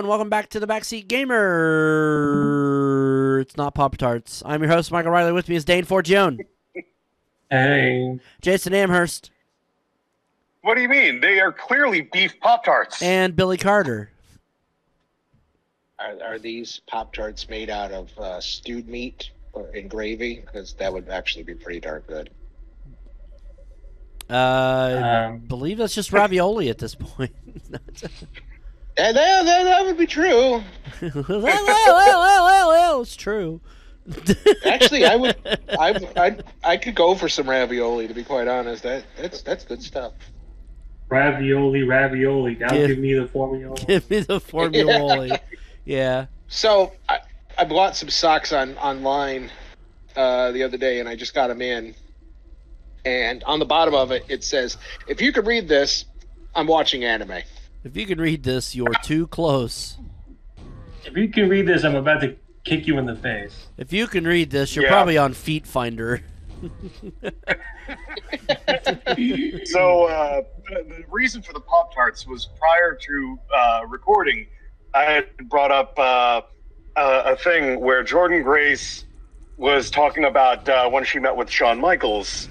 and welcome back to the Backseat Gamer. It's not Pop Tarts. I'm your host, Michael Riley. With me is Dane Forgione, Hey. Jason Amherst, What do you mean? They are clearly beef Pop Tarts. and Billy Carter. Are, are these Pop Tarts made out of uh, stewed meat or in gravy? Because that would actually be pretty darn good. Uh, I Um, believe that's just ravioli at this point. And that, that, that would be true. well, well, well, well, well, well, it's true. Actually, I would, I, I, I could go for some ravioli. To be quite honest, that that's that's good stuff. ravioli, ravioli. Now Yeah. give me the formula. Give me the formula. Yeah. So I, I bought some socks on online uh, the other day, and I just got them in. And on the bottom of it, it says, "If you could read this, I'm watching anime." If you can read this, you're too close. If you can read this, I'm about to kick you in the face. If you can read this, you're Yeah. probably on Feet Finder. so uh, the the reason for the Pop Tarts was prior to uh, recording, I had brought up uh, a, a thing where Jordynne Grace was talking about uh, when she met with Shawn Michaels,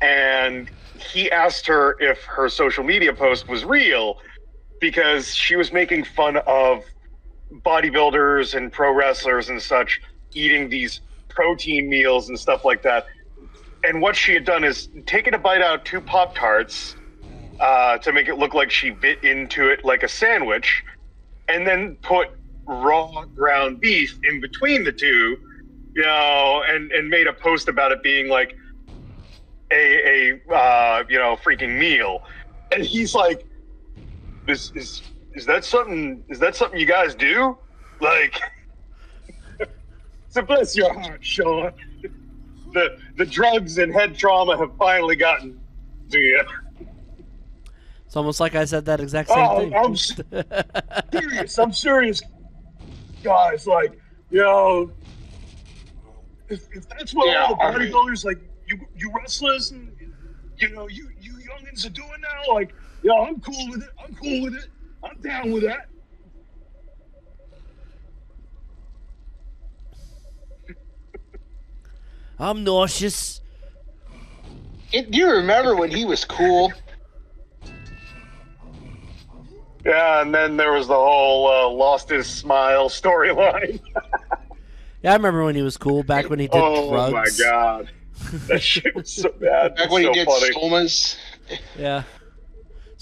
and he asked her if her social media post was real because she was making fun of bodybuilders and pro wrestlers and such eating these protein meals and stuff like that and what she had done is taken a bite out of two Pop Tarts uh, to make it look like she bit into it like a sandwich, and then put raw ground beef in between the two, you know, and, and made a post about it being like a, a uh, you know, freaking meal. And he's like, is, is, is that something, is that something you guys do? Like, so bless your heart, Shawn the the drugs and head trauma have finally gotten to you. It's almost like I said that exact same Oh, thing. I'm serious. I'm serious, guys. Like, you know, if, if that's what Yeah, all the I mean- bodybuilders, like you, you wrestlers, and you know, you you youngins are doing now, like, yo, I'm cool with it. I'm cool with it. I'm down with that. I'm nauseous. It, do you remember when he was cool? Yeah, and then there was the whole uh, lost his smile storyline. Yeah, I remember when he was cool back when he did oh drugs. my god, that shit was so bad. Back when so he did funny. somas. Yeah.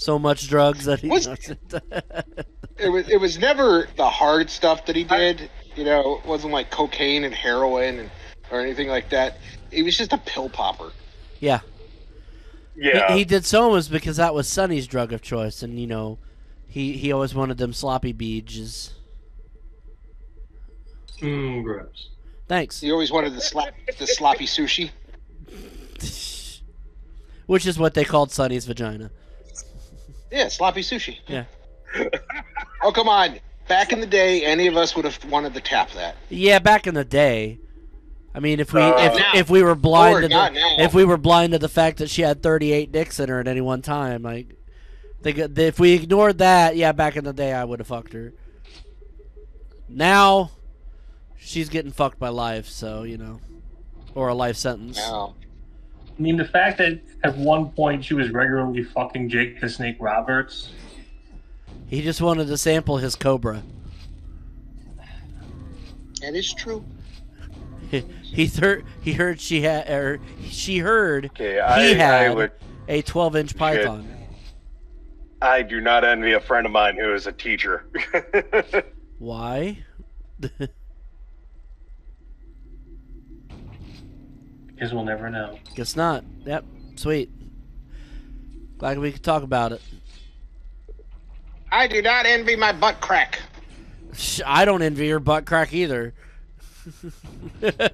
So much drugs that he. Was- It was it was never the hard stuff that he did. You know, it wasn't like cocaine and heroin and, or anything like that. He was just a pill popper. yeah. Yeah, He, he did somas because that was Sunny's drug of choice, and you know, he he always wanted them sloppy beads. Mmm, gross. Thanks. He always wanted the slap the sloppy sushi. Which is what they called Sunny's vagina. Yeah, sloppy sushi. Yeah. Oh come on! Back in the day, any of us would have wanted to tap that. Yeah, back in the day. I mean, if we Uh, if, Now. if we were blind to the, now. if we were blind to the fact that she had 38 dicks in her at any one time, like they, got- if we ignored that, yeah, back in the day I would have fucked her. Now she's getting fucked by life, so you know, or a life sentence. Now, I mean, the fact that at one point she was regularly fucking Jake the Snake Roberts. He just wanted to sample his cobra. that is true. he thir- he heard she had or er, she heard okay, he I, I had would. a 12 inch python. I do not envy a friend of mine who is a teacher. Why? Because we'll never know. Guess not. Yep. Sweet. Glad we could talk about it. I do not envy my butt crack. I don't envy your butt crack either.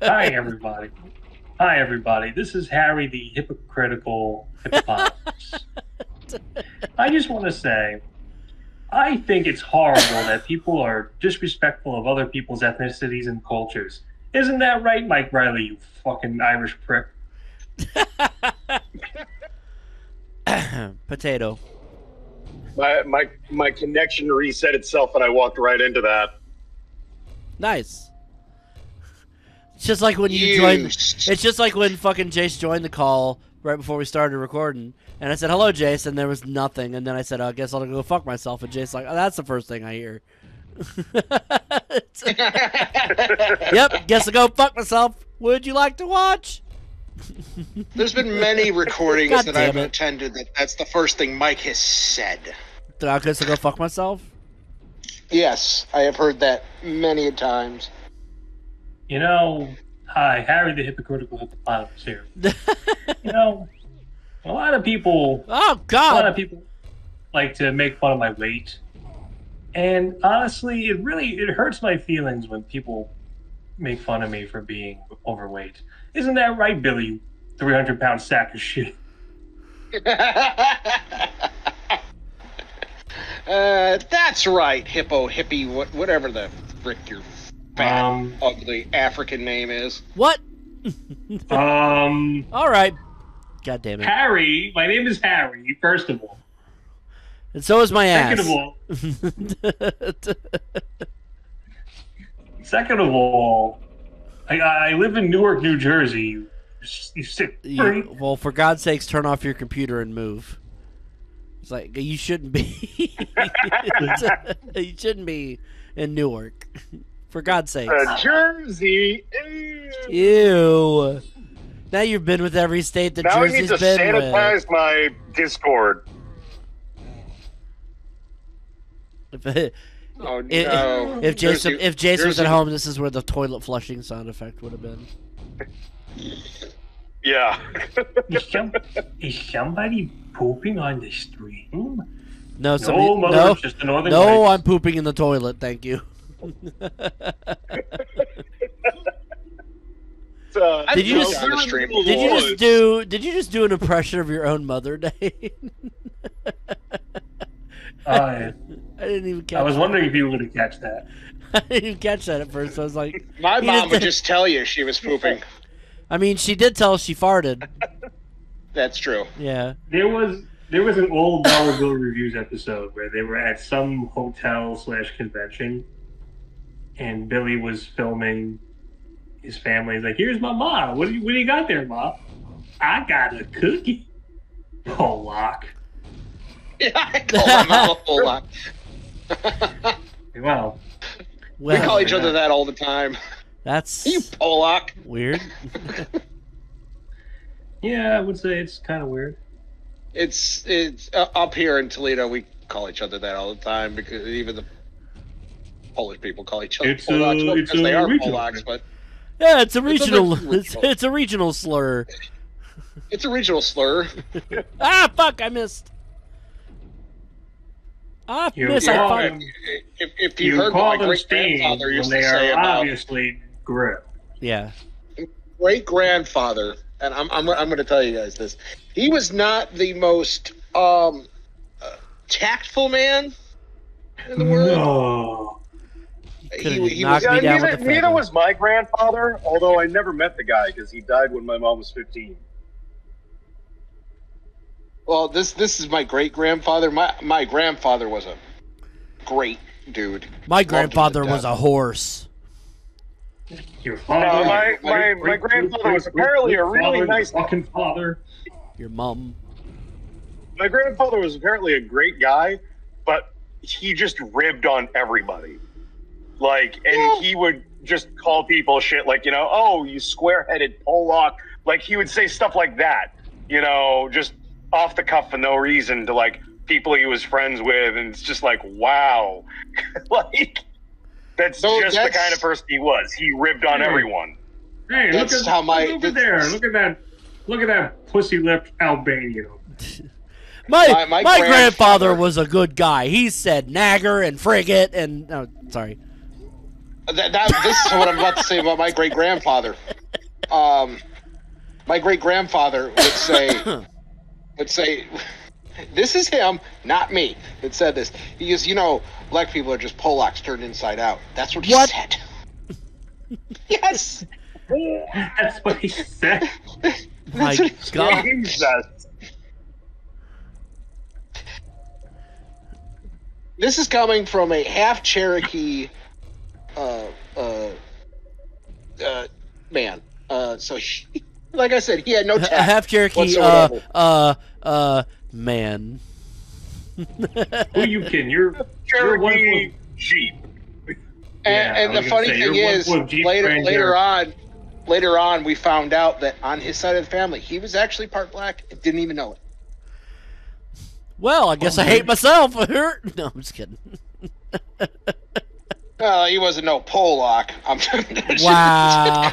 Hi, everybody. Hi, everybody. This is Harry, the hypocritical hippopotamus. I just want to say, I think it's horrible that people are disrespectful of other people's ethnicities and cultures. Isn't that right, Mike Riley, you fucking Irish prick? Potato. my my my connection reset itself, and I walked right into that. Nice. It's just like when you You joined. It's just like when fucking Jace joined the call right before we started recording, and I said hello, Jace, and there was nothing, and then I said, oh, I guess I'll go fuck myself, and Jace like, oh, that's the first thing I hear. Yep, guess I'll go fuck myself. Would you like to watch? There's been many recordings God that I've it. attended that that's the first thing Mike has said. Did I guess I'll go fuck myself? Yes, I have heard that many a times. You know, hi, Harry the hypocritical hippopotamus here. You know, a lot of people Oh God! a lot of people like to make fun of my weight. And honestly, it really it hurts my feelings when people make fun of me for being overweight. Isn't that right, Billy? 300 pound sack of shit. uh, that's right, hippo, hippie, what, whatever the frick your fat, Um, ugly African name is. What? um, All right. God damn it! Harry, my name is Harry, first of all. And so is my ass. Second of all, second of all, I, I live in Newark, New Jersey. You, you sick freak. You- well, for God's sakes, turn off your computer and move. It's like you shouldn't be. you shouldn't be in Newark. For God's sake. Uh, Jersey. ew. Ew. Now you've been with every state that Now I Jersey's need to been with. sanitize my Discord. If, Oh if, no! if Jason, Jersey- if Jason was Jersey- at home, this is where the toilet flushing sound effect would have been. Yeah. Is, some, is somebody pooping on the stream? No, somebody, No, mother, no, just the no. lights. I'm pooping in the toilet. Thank you. Uh, Did you just- down Did you just do? Did you just do an impression of your own mother, Dave? Uh, I didn't even catch. I was that. wondering if you were going to catch that. I didn't even catch that at first. I was like, My mom would just tell you she was pooping. I mean, she did tell us she farted. That's true. Yeah. There was there was an old Dollar Bill Reviews episode where they were at some hotel slash convention, and Billy was filming his family. He's like, "Here's my mom. What do you what do you got there, mom? I got a cookie." Pollock. Yeah, I call my mom a whole lot. Well, we call each other that all the time. that's You Pollock. weird. yeah, I would say it's kind of weird. It's it's uh, up here in Toledo. We call each other that all the time because even the Polish people call each other It's a- Polacks well, it's because they are regional Polacks, but Yeah, it's a It's a regional. It's, regional. it's a regional slur. it's a regional slur. Ah, fuck! I missed. Ah, You- miss! you I fired. If, if you, You, heard call what my them steam when they are obviously grilled. Yeah. great grandfather, and I'm, I'm, I'm going to tell you guys this. He was not the most um, uh, tactful man in the world. No. He, he knocked was, me yeah, down neither, the feather. neither was my grandfather, although I never met the guy because he died when my mom was 15. Well, this this is my great grandfather. My my grandfather was a great dude. My Loved grandfather was a horse. Your No, father. Uh, my, my, your my great- grandfather was great- great- apparently a really father, nice. fucking father. Your mom. My grandfather was apparently a great guy, but he just ribbed on everybody. Like, and Yeah. he would just call people shit like, you know, oh, you square headed Pollock. Like, he would say stuff like that, you know, just off the cuff for no reason to like people he was friends with. And it's just like, wow. like, that's So just that's- the kind of person he was. He ribbed on Hmm. everyone. Hey, look That's at, how my- look over there. Look at that. Look at that pussy lipped Albanian. My My- my, my grandfather grandfather- was a good guy. He said nagger and frigate and oh, sorry. That, that this is what I'm about to say about my great grandfather. Um, my great grandfather would say would say, "This is him, not me." That said this. He goes, "You know, black people are just Polacks turned inside out." That's what he What? said. yes. That's what he said. My That's what he. God. Jesus. this is coming from a half Cherokee, uh, uh, uh, man. Uh, so he, like I said, he had no A tact half Cherokee, uh, uh, uh, man. Who you kidding? You're you're one Cherokee foot. Jeep. And, Yeah, and the funny say, thing is, later later on, later on, we found out that on his side of the family, he was actually part black and didn't even know it. Well, I guess I hate myself. no, I'm just kidding. Well, he wasn't no Pollock. I'm Wow.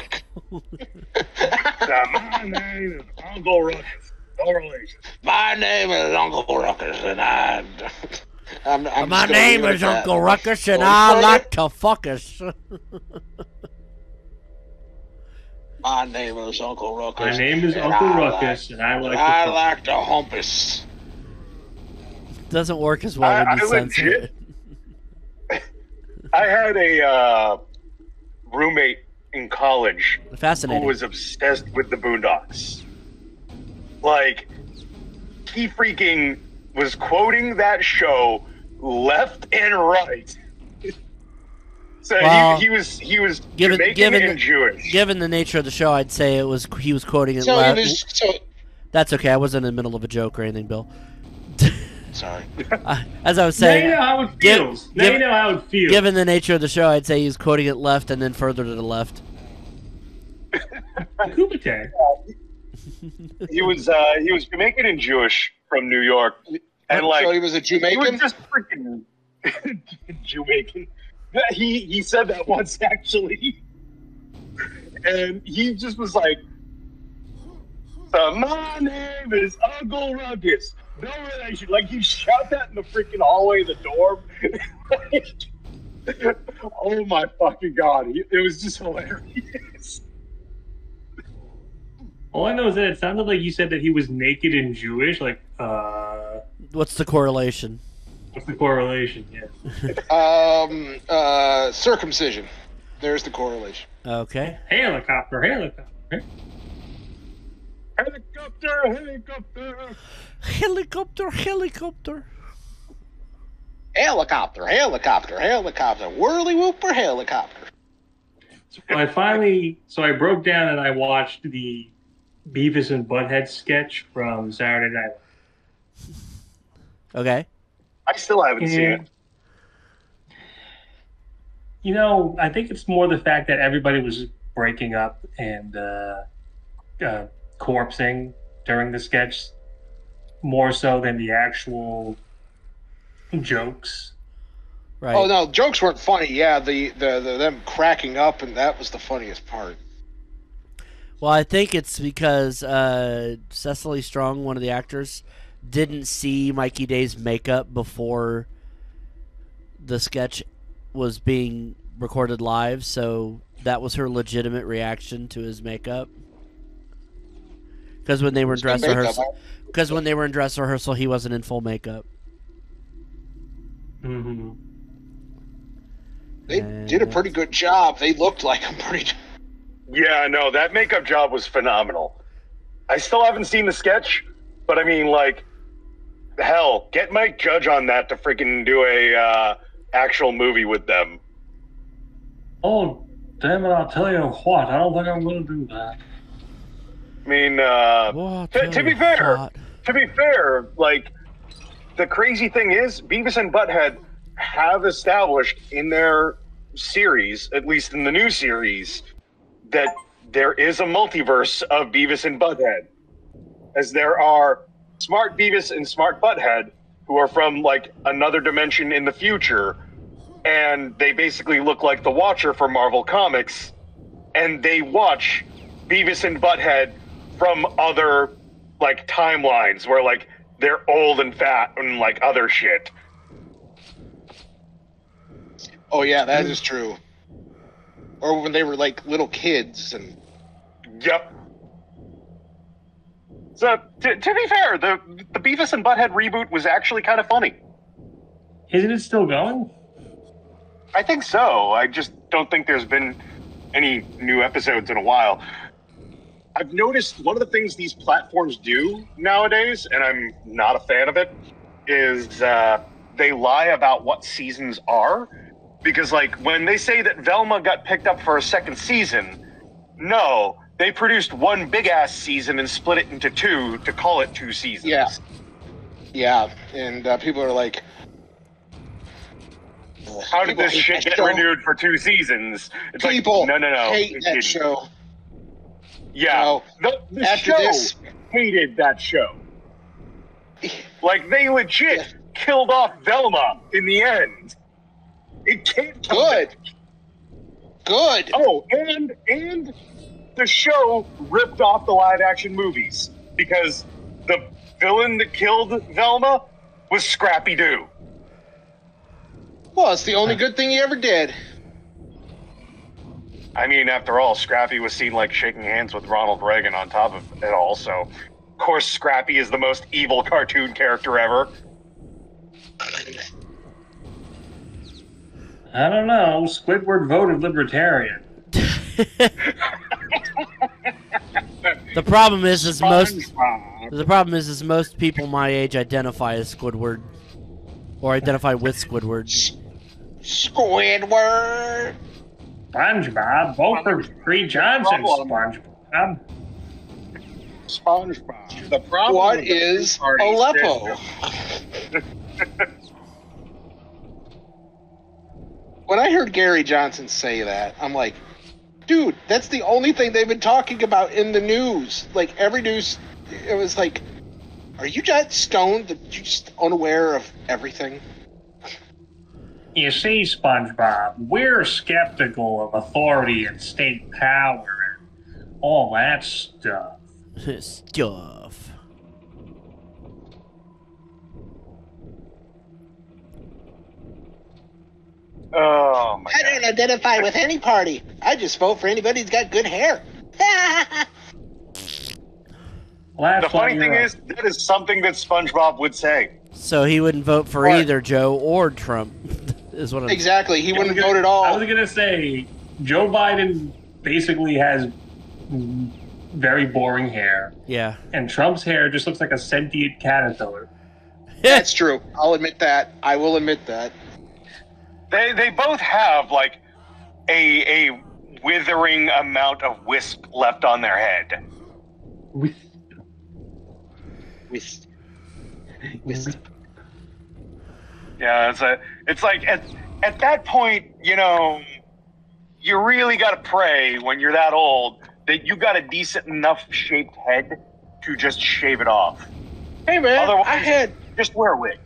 My name is Uncle Ruckus. No relation. My name is Uncle Ruckus, and I. I'm, I'm My name leave it is that. Uncle Ruckus, and Oh, I fuck like to fuck us. My name is Uncle Ruckus. My name is and Uncle I Ruckus, and I Like, like. I to fuck. like to humpus. Doesn't work as well I- when you I censor legit- it. I had a uh, roommate in college who Fascinating. was obsessed with the Boondocks. Like, he freaking was quoting that show left and right. So Well, he, he was he was given- Jamaican given and the- Jewish. Given the nature of the show, I'd say it was he was quoting it. So la- he was. So That's okay. I wasn't in the middle of a joke or anything, Bill. sorry. Uh, As I was Now you saying, know how it Give- feels. now give- you know how it feels. given the nature of the show, I'd say he's quoting it left and then further to the left. Kumite. He was uh, he was Jamaican and Jewish from New York, and like so he was a Jamaican. he was Jamaican. just freaking Jamaican. He he said that once actually, and he just was like, so "My name is Uncle Ruckus. No relation." Like you shot that in the freaking hallway of the dorm. oh my fucking god! It was just hilarious. All I know is that it sounded like you said that he was naked and Jewish. Like, uh, What's the correlation? what's the correlation? Yeah. Um, uh, circumcision. There's the correlation. Okay. Helicopter, helicopter. Helicopter, helicopter. Helicopter, helicopter. Helicopter, helicopter, helicopter. Whirly whoop or helicopter. So I finally, so I broke down and I watched the Beavis and Butthead sketch from Saturday Night. Okay. I still haven't seen it. you know, I think it's more the fact that everybody was breaking up and uh, uh, corpsing during the sketch, more so than the actual jokes. Right. Oh no, jokes weren't funny. Yeah, the, the the them cracking up and that was the funniest part. Well, I think it's because uh, Cecily Strong, one of the actors, didn't see Mikey Day's makeup before the sketch was being recorded live, so that was her legitimate reaction to his makeup. Because when they were in dress Makeup, rehearsal, because when they were in dress rehearsal, he wasn't in full makeup. hmm They And did a pretty good job. They looked like them pretty. Yeah, no, that makeup job was phenomenal. I still haven't seen the sketch, but I mean, like, hell, get Mike Judge on that to freaking do a uh, actual movie with them. Oh, damn it! I'll tell you what. I don't think I'm going to do that. I mean, uh, to, to be fair, to be fair, like, the crazy thing is, Beavis and Butthead have established in their series, at least in the new series, that there is a multiverse of Beavis and Butthead. As there are smart Beavis and smart Butthead who are from like another dimension in the future, and they basically look like the Watcher from Marvel Comics, and they watch Beavis and Butthead from other like timelines where like they're old and fat and like other shit. Oh yeah, that is true. Or when they were like little kids and Yep. So to, to be fair, the the Beavis and Butthead reboot was actually kind of funny. Isn't it still going? I think so. I just don't think there's been any new episodes in a while. I've noticed one of the things these platforms do nowadays, and I'm not a fan of it, is uh, they lie about what seasons are. Because, like, when they say that Velma got picked up for a second season, no, they produced one big ass season and split it into two to call it two seasons. Yeah. Yeah, and uh, people are like, How did People this shit get show. renewed for two seasons? It's People like, no, no, no. hate that didn't. show. Yeah. No. The, the After show this- hated that show. Like, they legit killed off Velma in the end. It can't come Good. back. Good. Oh, and and the show ripped off the live action movies because the villain that killed Velma was Scrappy Doo. Well, it's the only good thing he ever did. I mean, after all, Scrappy was seen like shaking hands with Ronald Reagan on top of it all. So, of course, Scrappy is the most evil cartoon character ever. I don't know. Squidward voted libertarian. The problem is, is most the problem is, is most people my age identify as Squidward, or identify with Squidward. Squidward. SpongeBob, vote for Bree Johnson, SpongeBob. SpongeBob. The problem. What with the is Tea Party Aleppo? when I heard Gary Johnson say that, I'm like, dude, that's the only thing they've been talking about in the news. Like every news, it was like, are you just stoned? That you're just unaware of everything? You see, SpongeBob, we're skeptical of authority and state power and all that stuff. Stuff. Oh my I god. don't identify with any party. I just vote for anybody who's got good hair. Well, that's The funny thing you're is, that is something that SpongeBob would say. So he wouldn't vote for What? either Joe or Trump. is what I'm. exactly. He wouldn't gonna- vote at all. I was gonna say Joe Biden basically has very boring hair, Yeah. and Trump's hair just looks like a sentient caterpillar. That's true. I'll admit that. I will admit that. They they both have like a a withering amount of wisp left on their head. With With, with Yeah, it's a it's like at at that point, you know, you really got to pray when you're that old that you got a decent enough shaped head to just shave it off. Hey man, Otherwise- I had Just wear a wig.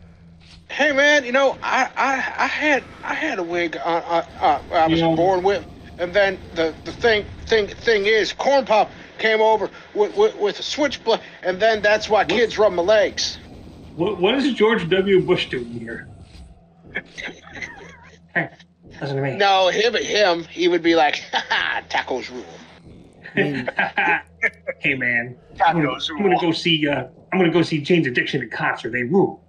Hey man, you know, I I, I had I had a wig uh, uh, uh, I was Yeah. born with, and then the, the thing thing thing is, Corn Pop came over with, with, with a switchblade, and then that's why kids rub my legs. what, what is George W. Bush doing here? Hey, listen to me. No, him him he would be like, ha ha, tacos rule. hey man, I'm gonna, Tacos I'm gonna go see. Uh, I'm gonna go see Jane's Addiction in concert. They rule.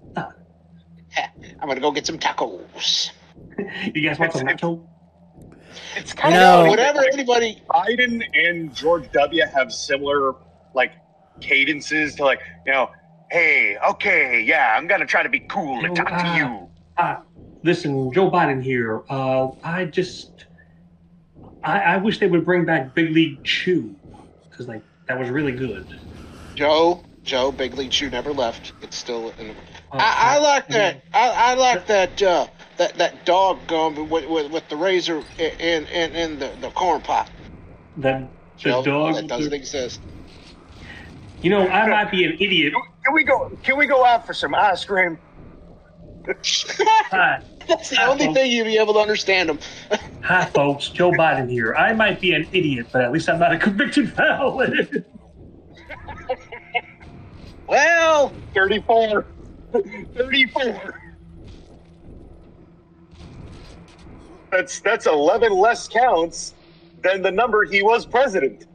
I'm gonna go get some tacos. You guys want some It's- nacho? It's kind You of Whatever that, like, anybody. Biden and George W. have similar like cadences to like you know, hey, okay, yeah, I'm gonna try to be cool and Oh, talk to uh, you. Ah, listen, Joe Biden here. Uh, I just, I, I wish they would bring back Big League Chew because like that was really good. Joe Joe Big League Chew never left. It's still in. Uh, I, I like that. I, I like that. Uh, that that dog gum with, with, with the razor in in, in the, the corn pot. That the Joe, dog. that doesn't exist. you know, I might be an idiot. Can we go? Can we go out for some ice cream? Hi, That's the only thing you'd be able to understand them. hi, folks. Joe Biden here. I might be an idiot, but at least I'm not a convicted felon. Well, 34. 34. That's that's 11 less counts than the number he was president.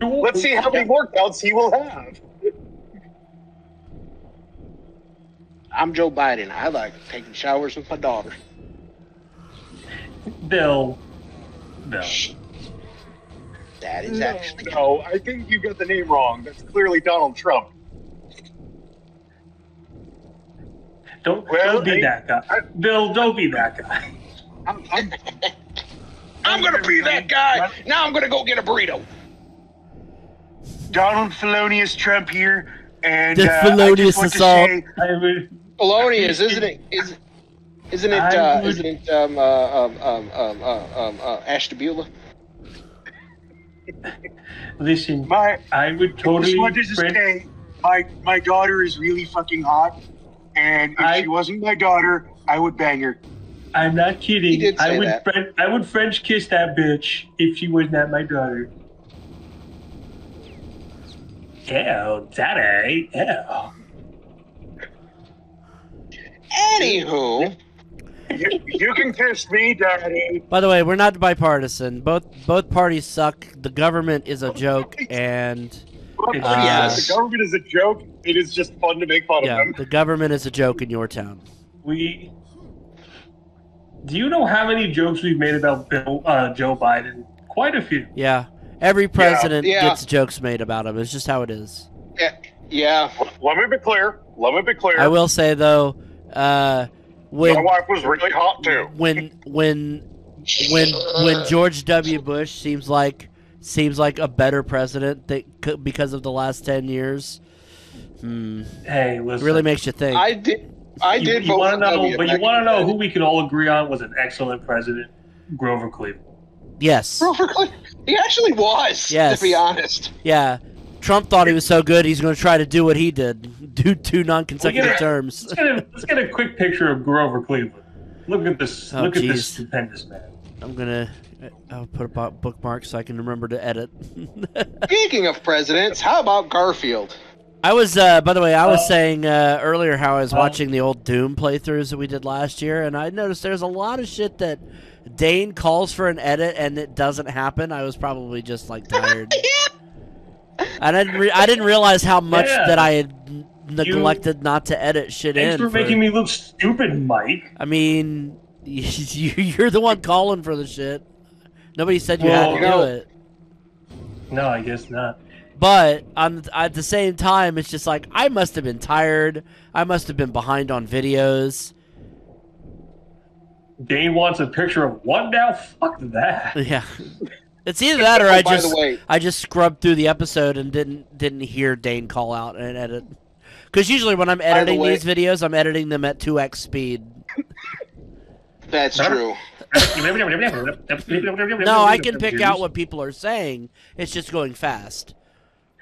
Let's see how many more counts he will have. I'm Joe Biden. I like taking showers with my daughter. Bill. Bill. That is actually. No, I think you got the name wrong. That's clearly Donald Trump. Don't, Well, don't be hey, that guy. I- Bill, don't be that guy. I'm, I'm, I'm gonna be that guy. Now I'm gonna go get a burrito. Donald Felonious Trump here, and The uh, I felonious just want to assault. say, I would, Polonius, isn't it? Is, isn't it? I Uh, would- isn't it? Um, uh, um, um, um, uh, um, uh, Ashtabula. listen, my I would totally. just wanted to friend- say, my my daughter is really fucking hot, and if I- she wasn't my daughter, I would bang her. I'm not kidding. He did I would that. Fren- I would French kiss that bitch if she was not my daughter. Ew, daddy. Ew. Anywho, You, you can kiss me, daddy. By the way, we're not bipartisan. Both both parties suck. The government is a joke, and Well, Uh, yes, the government is a joke. It is just fun to make fun yeah, of them. the government is a joke in your town. We. Do you know how many jokes we've made about Bill, uh, Joe Biden? Quite a few. Yeah, every president Yeah. gets jokes made about him. It's just how it is. yeah, yeah. Let me be clear. Let me be clear. I will say though, uh, My when wife was really hot too. when when when when George W. Bush seems like seems like a better president that c- because of the last ten years, hmm, Hey, listen. really makes you think. I did. I you, did you want to know, but you want to know who we could all agree on was an excellent president, Grover Cleveland. yes, Grover Cle- He actually was. Yes. To be honest. yeah. Trump thought he was so good, he's going to try to do what he did, do two non-consecutive Look at it. terms. Let's get a let's get a quick picture of Grover Cleveland. Look at this. Oh, look at this stupendous man. I'm gonna. I'll put a bo- bookmark so I can remember to edit. Speaking of presidents, how about Garfield? I was, uh, by the way, I was Uh, saying uh, earlier how I was uh, watching the old Doom playthroughs that we did last year, and I noticed there's a lot of shit that Dane calls for an edit and it doesn't happen. I was probably just like tired. I didn't. Re- I didn't realize how much Yeah. that I had n- neglected not to edit shit Thanks in. for making me look stupid, Mike. I mean, you, you're the one calling for the shit. Nobody said you Well, had to you know- do it. No, I guess not. But on at the same time, it's just like I must have been tired. I must have been behind on videos. Dane wants a picture of what now? Fuck that. Yeah, it's either that or I Oh, by just way, I just scrubbed through the episode and didn't didn't hear Dane call out and edit. Because usually when I'm the editing way- these videos, I'm editing them at two x speed. that's true. No, I can pick out what people are saying. It's just going fast.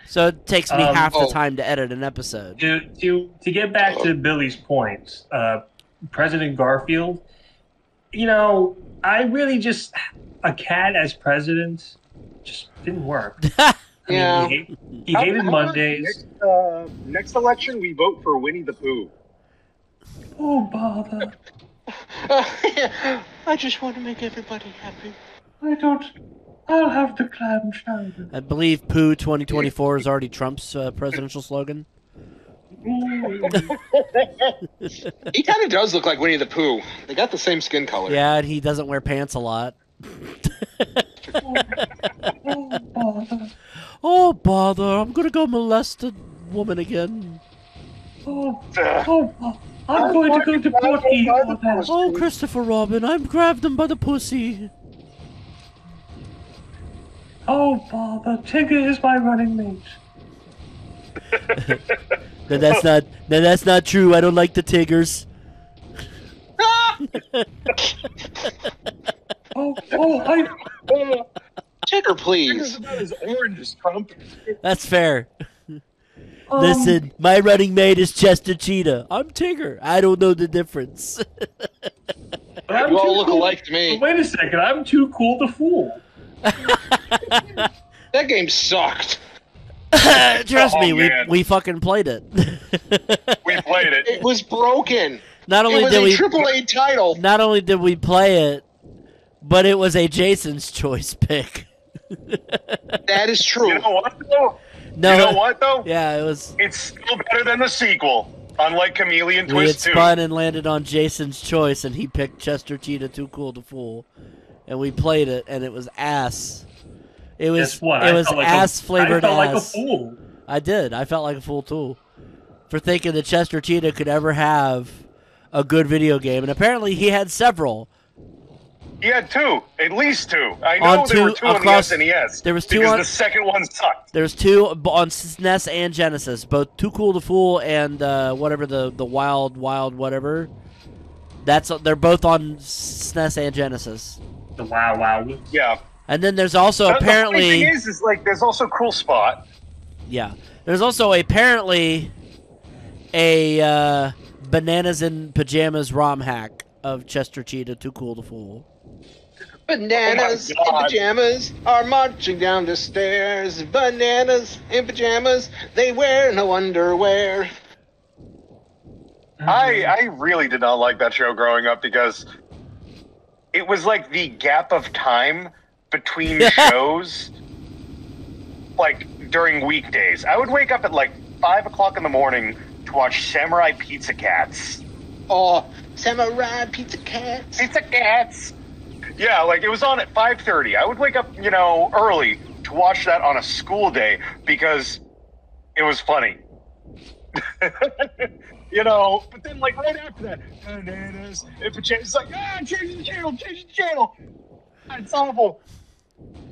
So it takes me Um, half the oh. time to edit an episode. to to to get back to Billy's point, uh, President Garfield. You know, I really just a cat as president just didn't work. I mean, Yeah. he, hate- he How- hated how about Mondays. Next, uh, next election, we vote for Winnie the Pooh. Oh bother! I just want to make everybody happy. I don't. I'll have the clam chowder. I believe Pooh 2024 is already Trump's uh, presidential slogan. He kind of does look like Winnie the Pooh. They got the same skin color. Yeah, and he doesn't wear pants a lot. Oh bother! Oh. I'm going to go molest a woman again. Oh, oh, bo- I'm going to go to Porky for. Oh, Christopher Robin, I'm grabbed him by the pussy. Oh bother! Tigger is my running mate. No, that's not. No, that's not true. I don't like the tigers. Ah! Oh, oh, I. Tigger, it's please. about as orange as Trump. That's fair. Um, Listen, my running mate is Chester Cheetah. I'm Tigger. I don't know the difference. but I'm You all look cool- alike to me. But wait a second, I'm too cool to fool. That game sucked. Trust Oh, me, we man. we fucking played it. We played it. It was broken. not It only was did a we triple A title. not only did we play it, but it was a Jason's choice pick. That is true. You know what though? No, you know what though? yeah, it was. It's still better than the sequel. Unlike Chameleon We had Twist 2. spun and landed on Jason's choice, and he picked Chester Cheetah Too Cool to Fool, and we played it, and it was ass. It was Guess what? it I was felt like ass a, flavored I felt like a ass. fool. I did. I felt like a fool too, for thinking that Chester Cheetah could ever have a good video game, and apparently he had several. He had two, at least two. I On know there were two- two on the across- SNES. there was two because on- the second one sucked. There's two on SNES and Genesis, both Too Cool to Fool and uh, whatever the the Wild Wild whatever. That's they're both on SNES and Genesis. The Wow Wow. Yeah. And then there's also The- the funny apparently thing is, is like there's also Cool Spot. yeah. There's also apparently a uh, bananas in pajamas ROM hack of Chester Cheetah Too Cool to Fool. Bananas in oh pajamas are marching down the stairs. Bananas in pajamas, they wear no underwear. Mm-hmm. I I really did not like that show growing up because it was like the gap of time between shows, like during weekdays. I would wake up at like five o'clock in the morning to watch Samurai Pizza Cats. Oh, samurai pizza cats. Pizza Cats. Yeah, like it was on at five thirty. I would wake up, you know, early to watch that on a school day because it was funny. you know, but then like right after that, bananas, if it changes, it's like ah, change the channel, change the channel. It's awful.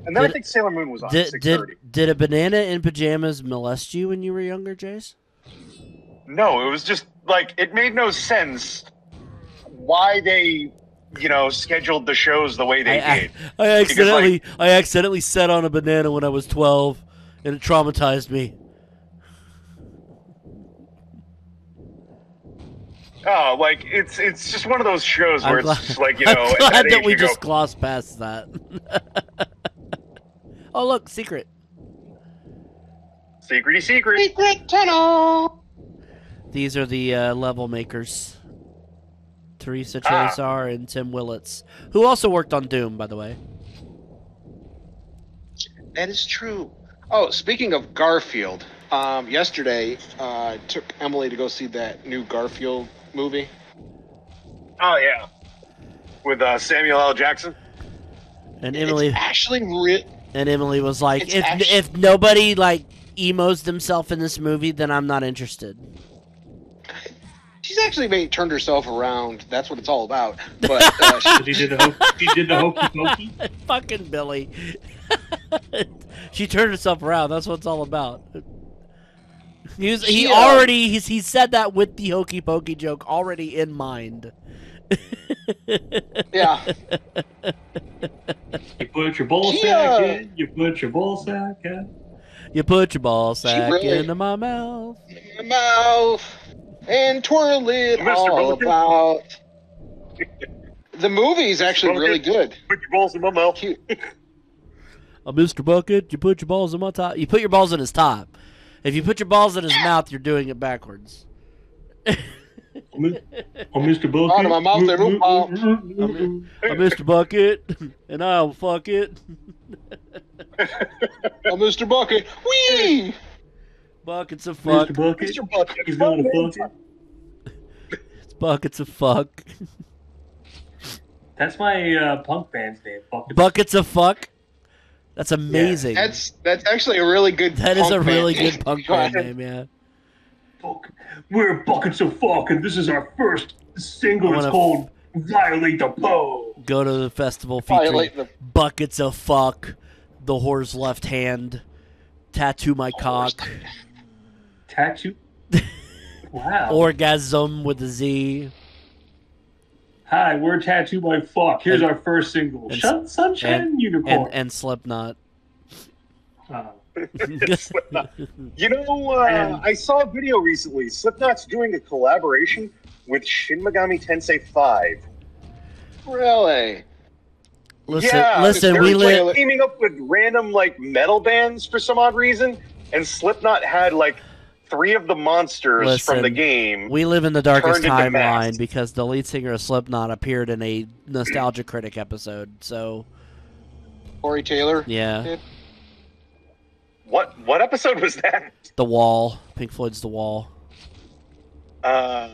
And then I think Sailor Moon was on Did did did a banana in pajamas molest you when you were younger, Jace? No, it was just like it made no sense why they, you know, scheduled the shows the way they I, did. I, I Because, accidentally I accidentally sat on a banana when I was twelve, and it traumatized me. Oh, like it's it's just one of those shows where I'm it's glad, just like you I'm know. glad that that we you go, just glossed past that. oh look, secret. secrety secret. Secret tunnel. These are the uh, level makers. Teresa Ah. And Tim Willits, who also worked on Doom, by the way. That is true. Oh, speaking of Garfield, um, yesterday uh, I took Emily to go see that new Garfield movie. Oh yeah, with uh, Samuel L. Jackson. And Emily It's actually re- and Emily was like, It's if actu- if nobody like emos themselves in this movie, then I'm not interested. She's actually made turned herself around. That's what it's all about. But uh, she, She did the ho- she did the hokey pokey. Fucking Billy. she turned herself around. That's what it's all about. He, was, he She, uh, already he's, he said that with the hokey pokey joke already in mind. yeah, You put your ball She, sack uh, in. You put your ball sack in. You put your ball sack really- into my mouth. my mouth and twirl it Mr. all Bulletin? about. The movie's actually Bulletin? really good. Put your balls in my mouth. Cute. Uh, Mr. Bucket, you put your balls in my top. You put your balls in his top. If you put your balls in his mouth, you're doing it backwards. Oh, Mi- Mr. Bucket. Out of my mouth, they don't pop. Uh, I'm Mr. Bucket, and I'll fuck it. Uh, oh, Mr. Bucket. Whee! Buckets of fuck. Mr. Bucket. Mr. Bucket. He's going to bucket. It's buckets of fuck. That's my uh, punk band's name. Bucket. Buckets of fuck. That's amazing. That's that's actually a really good. that is punk a really band. good punk band name, yeah. Buck- We're buckets of fuck, and this is our first single. It's wanna- called "Violate the Pole." Go to the festival featuring Violate the buckets of fuck, the whore's left hand, tattoo my cock, Tattoo. Wow. orgasm with a Z, Hi, we're Tattoo by Fuck. Here's And- our first single. and- Shun- Sunshine and, Unicorn. and and Slipknot. Uh, You know, uh, And- I saw a video recently. Slipknot's doing a collaboration with Shin Megami Tensei 5. really. listen, yeah, listen, they're we live. teaming up with random like metal bands for some odd reason, and Slipknot had like three of the monsters from the game. We live in the darkest timeline because the lead singer of Slipknot appeared in a Nostalgia Critic episode. So Corey Taylor. yeah, what what episode was that? The Wall, Pink Floyd's The Wall. Uh,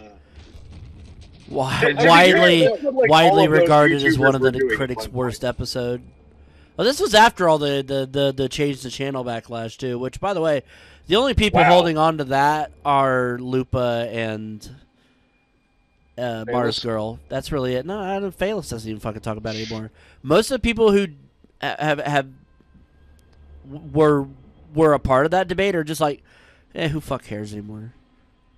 Wi- To be fair, widely that's what, like, widely regarded as one of the were doing at critics' one point. worst episode. Well, this was after all the, the, the, the change the channel backlash too. Which, by the way, the only people Wow. holding on to that are Lupa and uh, Girl. That's really it. No, I don't. Doesn't even fucking talk about it anymore. Most of the people who ha- have have were were a part of that debate are just like, eh, who fuck cares anymore?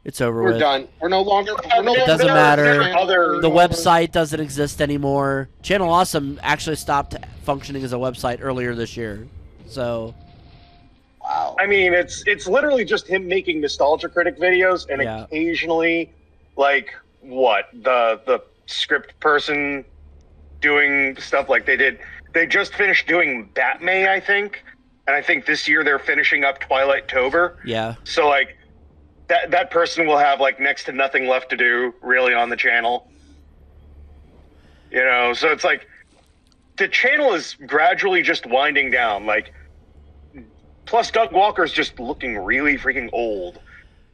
It's over We're with. done. We're no longer. We're no It doesn't matter. Other- The website doesn't exist anymore. Channel Awesome actually stopped functioning as a website earlier this year. So Wow. I mean, it's it's literally just him making nostalgia critic videos, and Yeah. occasionally, like what the the script person doing stuff like they did. They just finished doing Batman, I think, and I think this year they're finishing up Twilight Tober. yeah, So like that that person will have like next to nothing left to do really on the channel. You know, so it's like the channel is gradually just winding down. Like plus Doug Walker's just looking really freaking old.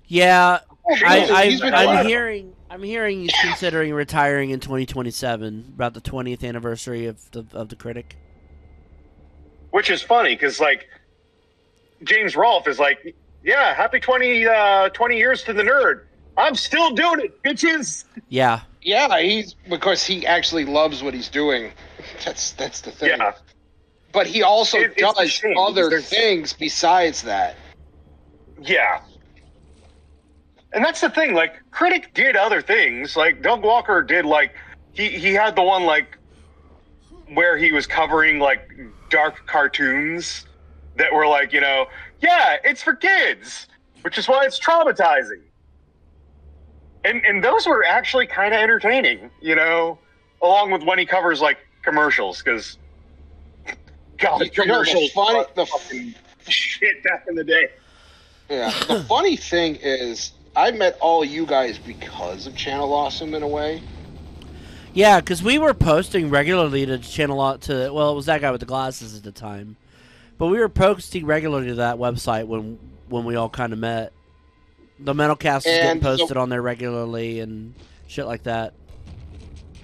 yeah. I, I, I'm hearing. I'm hearing he's considering retiring in 2027, about the 20th anniversary of the of the critic. Which is funny because like James Rolfe is like, yeah, happy 20, uh, 20 years to the nerd. I'm still doing it, bitches. Yeah, Yeah, he's because he actually loves what he's doing. That's that's the thing. Yeah. But he also It- does other things besides that. Yeah. And that's the thing, like Critic did other things. Like Doug Walker did like he he had the one like where he was covering like dark cartoons that were like, you know, yeah, it's for kids, which is why it's traumatizing. And and those were actually kind of entertaining, you know, along with when he covers like commercials cuz God, the commercials funny- the- fucking shit back in the day. Yeah. The funny thing is, I met all you guys because of Channel Awesome in a way. yeah, because we were posting regularly to Channel Awesome. Well, it was that guy with the glasses at the time, but we were posting regularly to that website when when we all kind of met. The Metal Cast was getting And so- posted on there regularly and shit like that.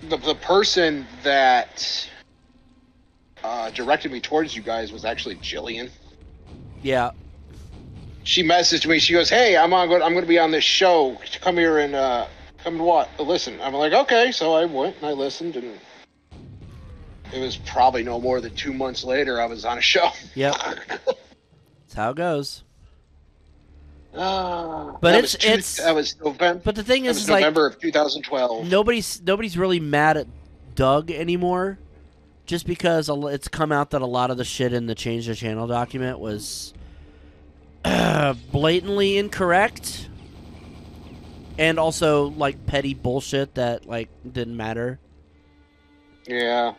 The the person that uh, directed me towards you guys was actually Jillian. Yeah, She messaged me. She goes, "Hey, I'm on. I'm going to be on this show. Come here and uh, come and what? Listen." I'm like, "Okay." So I went and I listened, and it was probably no more than two months later I was on a show. yep. That's how it goes. Ah, But it's- two- it's- that was November. But the thing is, is like November of 2012. nobody's nobody's really mad at Doug anymore, just because it's come out that a lot of the shit in the change the channel document was blatantly incorrect, and also like petty bullshit that like didn't matter. Yeah.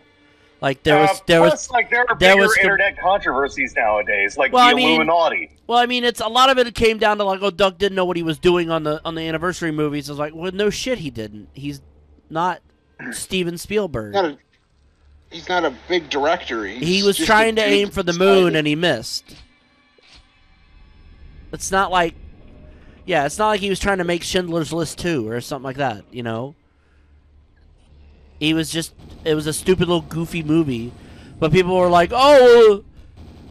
Like there was Uh, there plus, was like there are there bigger was internet controversies nowadays, like Well, the I mean- Illuminati. well, I mean, it's a lot of it came down to like, oh, Doug didn't know what he was doing on the on the anniversary movies. I was like, well, no shit, he didn't. He's not Steven Spielberg. Not a, he's not a big director. He's he was trying to aim for the moon decided- and he missed. It's not like, yeah, it's not like he was trying to make Schindler's List two or something like that. You know, he was just it was a stupid little goofy movie, but people were like, oh. uh,"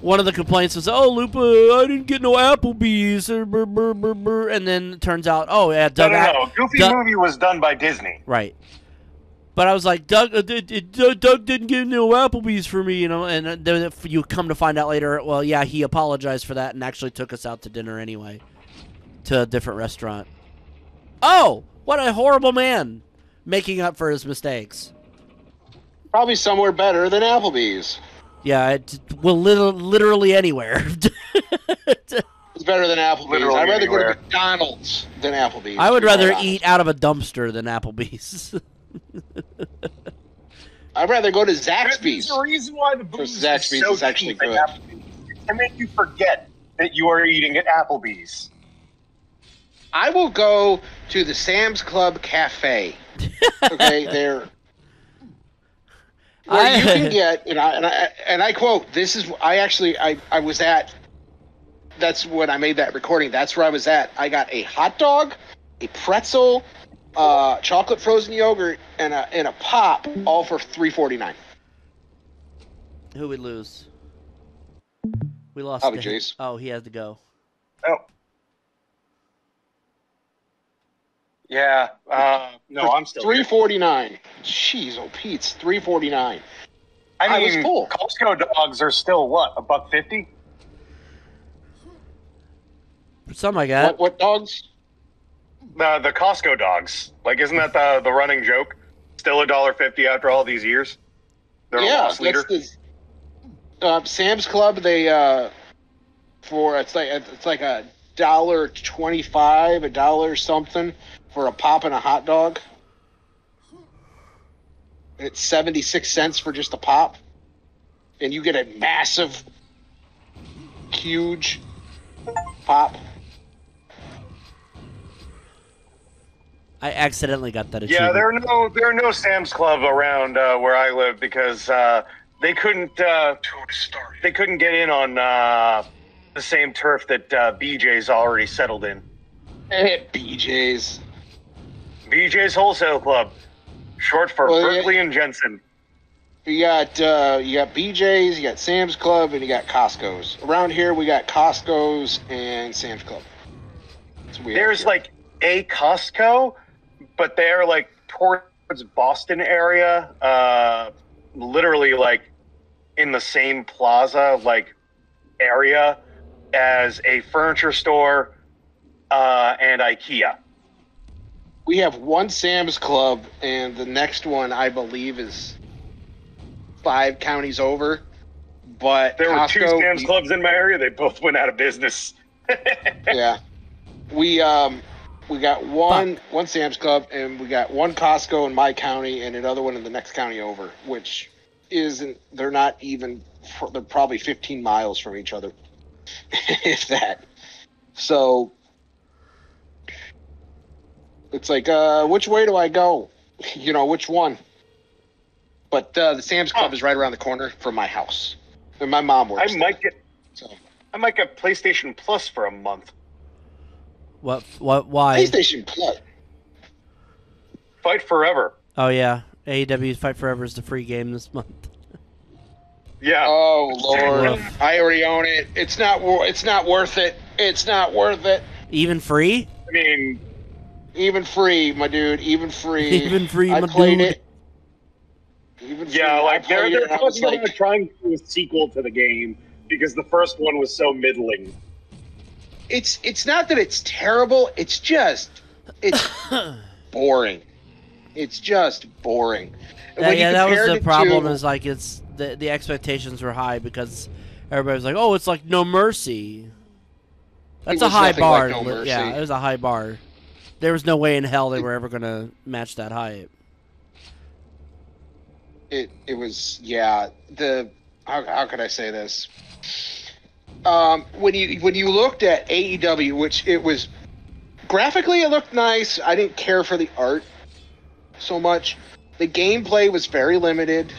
One of the complaints was, "Oh, Lupa, I didn't get no Applebee's," or brr, brr, brr, brr. and then it turns out, oh yeah, No, Doug, no, Ack- no. Goofy Doug- movie was done by Disney. Right. But I was like, Doug, uh, d- d- Doug, Doug didn't get no Applebee's for me, you know. And uh, then if you come to find out later, well, yeah, he apologized for that and actually took us out to dinner anyway, to a different restaurant. Oh, what a horrible man, making up for his mistakes. Probably somewhere better than Applebee's. Yeah, it, well, lit- literally anywhere. It's better than Applebee's. Literally I'd rather go to McDonald's than Applebee's. I would to be quite rather eat out of a dumpster than Applebee's. I'd rather go to There's Zaxby's. the reason why the booze is Zaxby's so is actually cheap at good. Applebee's. To make you forget that you are eating at Applebee's. I will go to the Sam's Club Cafe. Okay, there. Where I- you can get, and I, and I and I quote, "This is I actually I I was at. That's when I made that recording. That's where I was at. I got a hot dog, a pretzel, uh, chocolate frozen yogurt, and a and a pop, all for three forty nine. Who would lose? We lost. Probably. Jace. Oh, he has to go. Oh. Yeah. Uh, No, I'm still three here. forty nine. Jeez, oh Pete's three forty nine. I I was mean, full. Costco dogs are still what a buck fifty. Something like that. What, what dogs? The the Costco dogs, like, isn't that the the running joke? Still a dollar fifty after all these years. They're a yeah, loss leader. that's the uh, Sam's Club. They uh, for it's like it's like a dollar twenty five, a dollar something for a pop and a hot dog. It's seventy six cents for just a pop, and you get a massive, huge pop. I accidentally got that Yeah, achievement. there are no there are no Sam's Club around uh, where I live because uh, they couldn't uh, they couldn't get in on uh, the same turf that uh, BJ's already settled in. Eh, BJ's. BJ's Wholesale Club, short for Well, yeah. And Jensen. You got uh, you got BJ's, you got Sam's Club, and you got Costco's. Around here, we got Costco's and Sam's Club. That's what we have There's like a Costco, but they're like towards Boston area, uh, literally like in the same plaza like area as a furniture store uh, and IKEA. we have one Sam's Club, and the next one I believe is five counties over. But There were two Sam's we- Clubs in my area. They both went out of business. Yeah, we um we got one one Sam's Club, and we got one Costco in my county, and another one in the next county over, which isn't. They're not even. They're probably 15 miles from each other, if that. So it's like, uh, which way do I go? You know, which one? But uh, the Sam's Club Oh. is right around the corner from my house, and my mom works I there. might get So I might get PlayStation Plus for a month. What? What? Why? PlayStation Plus. Fight forever. Oh yeah, AEW Fight Forever is the free game this month. Yeah. Oh Lord, I already own it. It's not. It's not worth it. It's not worth it. Even free? I mean, Even free, my dude. Even free. Even free, I my played dude. it. Even free, yeah, I like they're played they're it, I was like, trying to do a sequel to the game because the first one was so middling. It's it's not that it's terrible. It's just it's boring. It's just boring. And Yeah, when you yeah, that was the problem. to- Is like it's the the expectations were high because everybody was like, "Oh, it's like No Mercy." That's a high nothing like bar. No. Yeah, it was a high bar. There was no way in hell they were ever gonna match that high. it it was yeah the how, how could I say this? Um, when you when you looked at AEW, which it was graphically it looked nice. I didn't care for the art so much. The gameplay was very limited.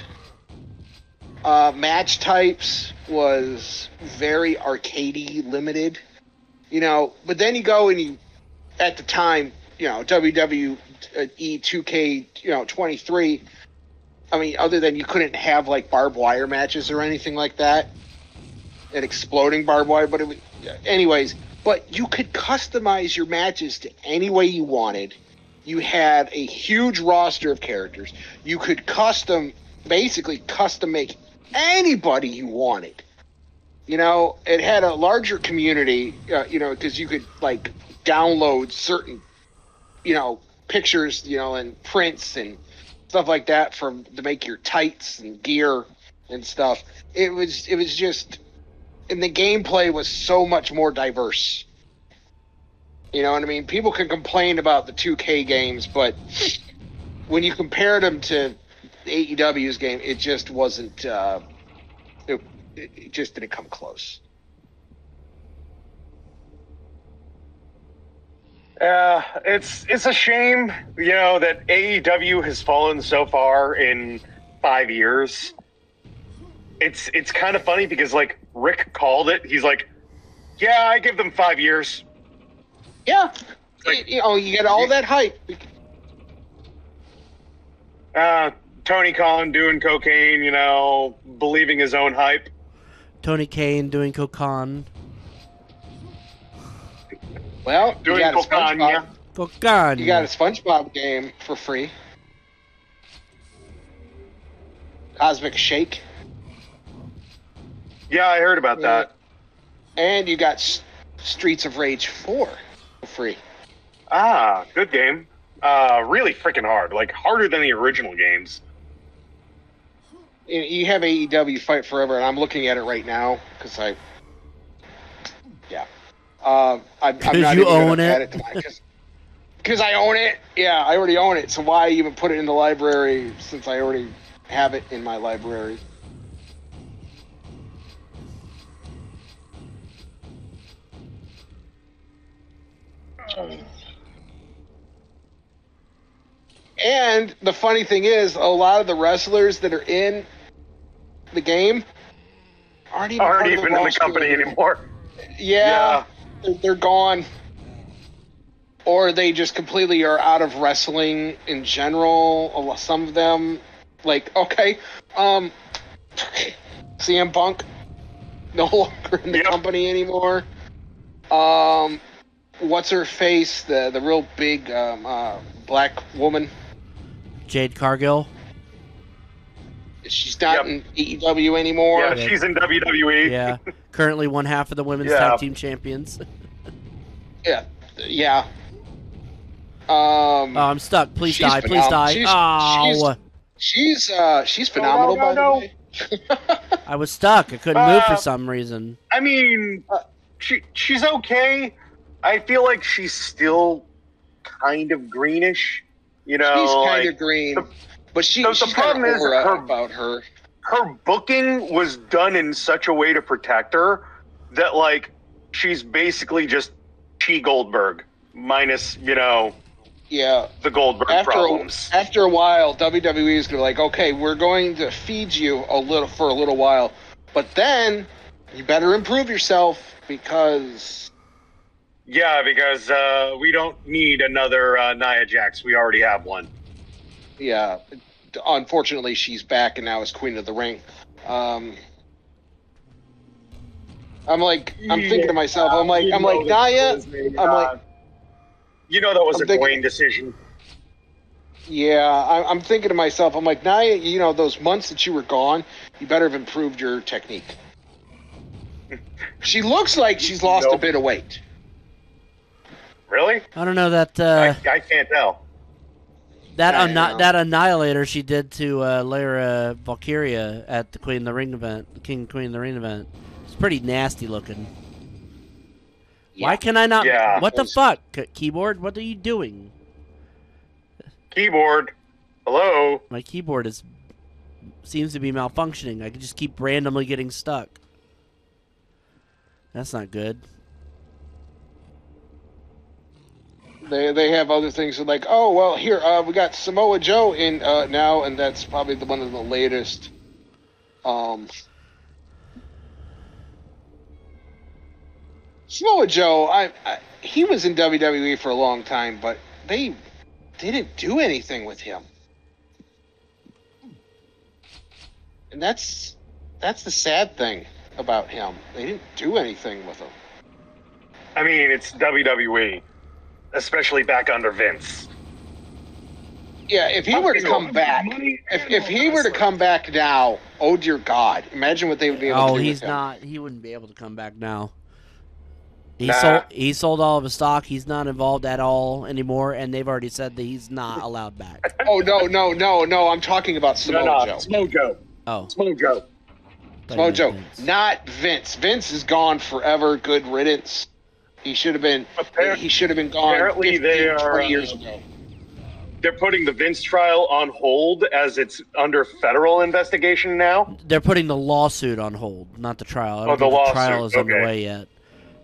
Uh, match types was very arcadey limited. You know, but then you go and you at the time, you know, WWE 2K, you know, 23 I mean, other than you couldn't have like barbed wire matches or anything like that, and exploding barbed wire. But it, was- anyways, but you could customize your matches to any way you wanted. You had a huge roster of characters. You could custom, basically custom make anybody you wanted. You know, it had a larger community. Uh, you know, because you could like download certain, you know, pictures, you know, and prints and stuff like that from to make your tights and gear and stuff. It was it was just and the gameplay was so much more diverse. You know what I mean? People can complain about the 2K games, but when you compared them to AEW's game, it just wasn't. Uh, it, it just didn't come close. Uh, it's it's a shame, you know, that AEW has fallen so far in five years. It's it's kind of funny because like Rick called it. He's like, "Yeah, I give them five years." Yeah, Like- you know, you get all that hype. Uh, Tony Khan doing cocaine, you know, believing his own hype. Tony Kane doing cocaine. Well, Doing you got a SpongeBob. yeah. Kokani. You got a SpongeBob game for free. Cosmic Shake, Yeah, I heard about that. and you got S- Streets of Rage 4 for free. Ah, good game. Uh, really freaking hard. Like harder than the original games. You- You have AEW Fight Forever, and I'm looking at it right now because I, yeah, uh, I, I'm 'Cause not you even own it? because I own it. Yeah, I already own it. So why even put it in the library since I already have it in my library? And the funny thing is, a lot of the wrestlers that are in the game aren't even, Aren't even in the company anymore. Yeah, they're- they're gone, or they just completely are out of wrestling in general. Some of them, like okay, um, CM Punk, no longer in the Yep. company anymore. Um, what's her face? The the real big um, uh, black woman. Jade Cargill. She's not Yep. in AEW anymore. Yeah, she's in WWE. Yeah. Currently one half of the women's Yeah. tag team champions. Yeah, yeah. Um, Oh, I'm stuck. Please She's die. Please die. phenomenal. Oh, She's- she's uh she's phenomenal no, by no. the way. I was stuck. I couldn't move for Uh, some reason. I mean, she she's okay. I feel like she's still kind of greenish. You know, she's kind like, of green, the- but she the- the problem of is her- about her. her booking was done in such a way to protect her that like she's basically just T Goldberg minus you know Yeah. the Goldberg After a, problems. after a while, WWE is gonna be like, okay, we're going to feed you a little for a little while, but then you better improve yourself because Yeah, because uh, we don't need another uh, Nia Jax. We already have one. yeah, unfortunately, she's back and now is Queen of the Ring. Um, I'm like, I'm thinking to myself, I'm like, I'm like, Nia, I'm uh, like, you know that was I'm a thinking- Dwayne decision. Yeah, I, I'm thinking to myself, I'm like, Nia, you know, those months that you were gone, you better have improved your technique. She looks like she's lost a bit of weight. Really? I don't know that uh, I, I can't tell. that I anni- that annihilator she did to uh, Lyra Valkyria at the Queen of the Ring event, the King and Queen of the Ring event. It's pretty nasty looking. Why can I not? Yeah. What the fuck, K- keyboard? What are you doing? Keyboard. Hello. My keyboard is seems to be malfunctioning. I can just keep randomly getting stuck. That's not good. They they have other things like, oh well, here uh, we got Samoa Joe in uh, now, and that's probably the one of the latest. Um, Samoa Joe, I, I he was in WWE for a long time, but they didn't do anything with him, and that's that's the sad thing about him. They didn't do anything with him. I mean, it's WWE, especially back under Vince. Yeah, if he were to come back, if, if he were to come back now, oh dear God, imagine what they would be able to Oh, he's with him. not. He wouldn't be able to come back now. He Nah. sold. He sold all of his stock. He's not involved at all anymore, and they've already said that he's not allowed back. Oh no, no, no, no! I'm talking about Samoa Joe. Smojo. Oh, Smojo. thought you Samoa Joe, Vince. not Vince. Vince is gone forever. Good riddance. He should have been. Appar- He should have been gone. apparently 15, they are, 20 years uh, ago. They're putting the Vince trial on hold as it's under federal investigation now. They're putting the lawsuit on hold, not the trial. I don't Oh, the think the trial is okay. underway yet.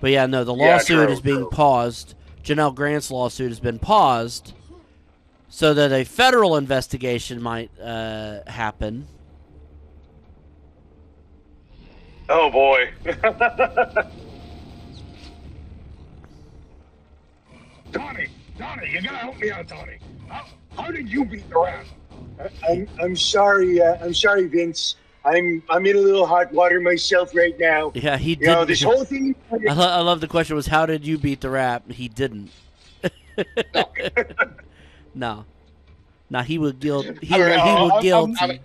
But yeah, no, the Yeah, lawsuit true, is being true. paused. Janelle Grant's lawsuit has been paused, so that a federal investigation might uh, happen. Oh boy. Tony, Tony, you gotta help me out, Tony. How, how did you beat the rat? I'm I'm sorry, uh, I'm sorry, Vince. I'm I'm in a little hot water myself right now. Yeah, he You did. know, this whole thing. I, lo- I love the question was how did you beat the rap? He didn't. no. No, he would guilt. He, All would- right, he I'll- would I'll- I'll-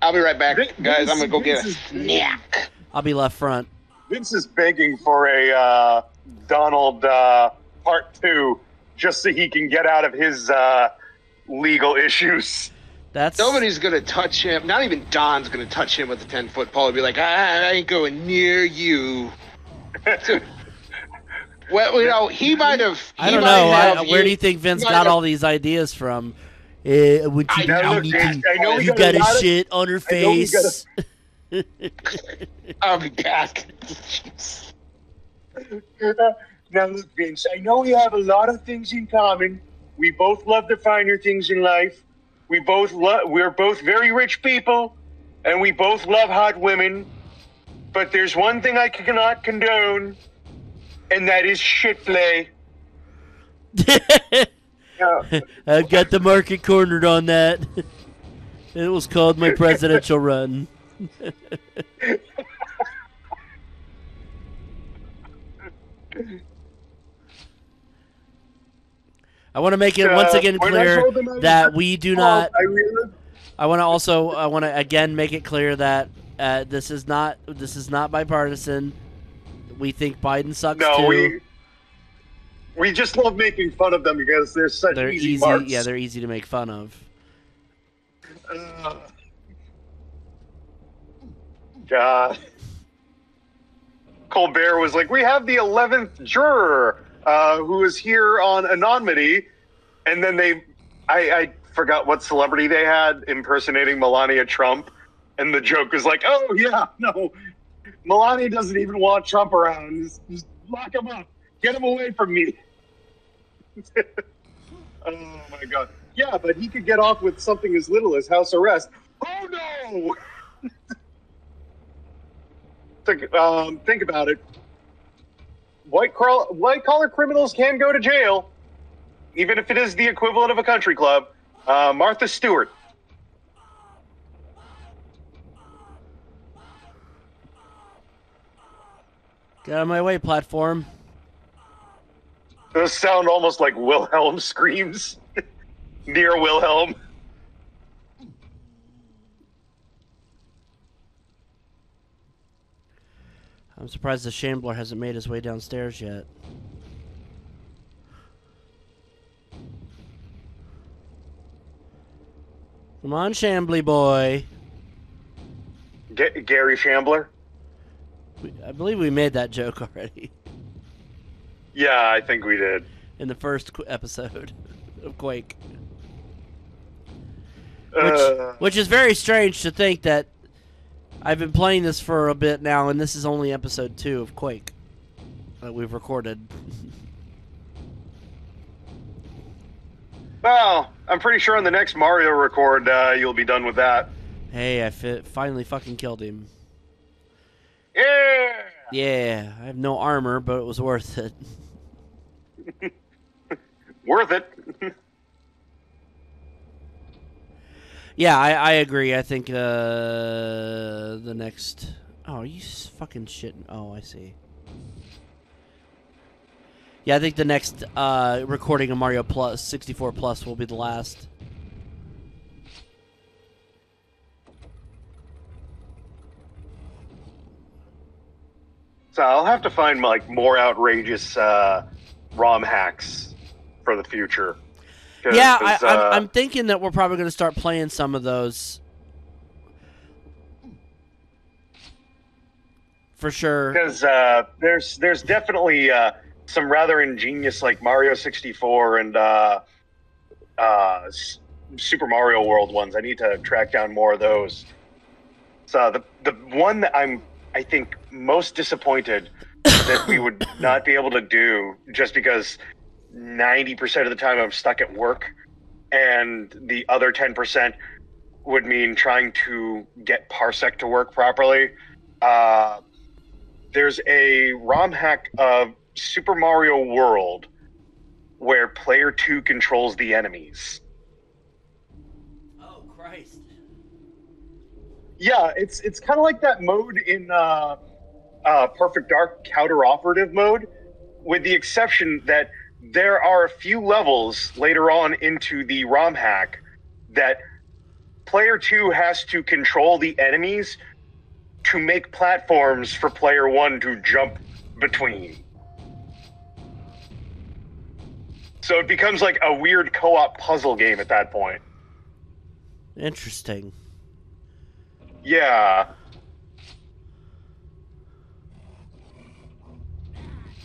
I'll be right back, Vin- guys. I'm gonna go Vince get a snack. I'll be left front. Vince is begging for a uh, Donald uh, part two, just so he can get out of his uh, legal issues. That's Nobody's gonna touch him. Not even Don's gonna touch him with a ten foot pole. He'll be like, I, I ain't going near you. well, you know, he might have. I don't know. I, where do you think Vince got have- all these ideas from? Uh, what you, I you know, need to- I know you got a gotta of- shit on her I know we face. I'll be back. Now look, Vince. I know we have a lot of things in common. We both love the finer things in life. We both love. We're both very rich people, and we both love hot women. But there's one thing I cannot condone, and that is shit play. Uh, I've got the market cornered on that. It was called my presidential run. I want to make it once again clear that we do not. I want to also I want to again make it clear that uh, this is not this is not bipartisan. We think Biden sucks no, too. we we just love making fun of them because they're such they're easy, easy, marks. yeah, they're easy to make fun of. Uh, God. Colbert was like, "We have the eleventh juror uh, who is here on anonymity," and then they, I, I forgot what celebrity they had impersonating Melania Trump, and the joke was like, "Oh yeah, no, Melania doesn't even want Trump around. Just, just lock him up, get him away from me." oh my God. Yeah, but he could get off with something as little as house arrest. Oh no! think, um, think about it. White, crawl, white collar criminals can go to jail, even if it is the equivalent of a country club. Uh, Martha Stewart. Get out of my way, platform. Those sound almost like Wilhelm screams. Near Wilhelm. I'm surprised the Shambler hasn't made his way downstairs yet. Come on, Shambly boy. Ga- Gary Shambler. We, I believe we made that joke already Yeah, I think we did. in the first episode of Quake. Which, Uh, which is very strange to think that I've been playing this for a bit now, and this is only episode two of Quake that we've recorded. well, I'm pretty sure on the next Mario record, uh, you'll be done with that. hey, I fi- finally fucking killed him. Yeah. Yeah, I have no armor, but it was worth it. Worth it. Yeah, I, I agree. I think uh, the next. Oh, you fucking shit. Oh, I see. Yeah, I think the next uh, recording of Mario Plus 64 Plus will be the last. So I'll have to find like more outrageous uh, ROM hacks for the future. Yeah, I, 'cause, uh, I'm, I'm thinking that we're probably going to start playing some of those. For sure. because uh, there's there's definitely uh, some rather ingenious like Mario 64 and uh, uh, S- Super Mario World ones. I need to track down more of those. So the the one that I'm I think most disappointed that we would not be able to do just because 90% of the time I'm stuck at work and the other 10% would mean trying to get Parsec to work properly. Uh, there's a ROM hack of Super Mario World where player two controls the enemies. Oh, Christ. Yeah, it's it's kind of like that mode in uh, uh, Perfect Dark counter operative mode, with the exception that there are a few levels later on into the ROM hack that player two has to control the enemies to make platforms for player one to jump between. So it becomes like a weird co op puzzle game at that point. Interesting. Yeah.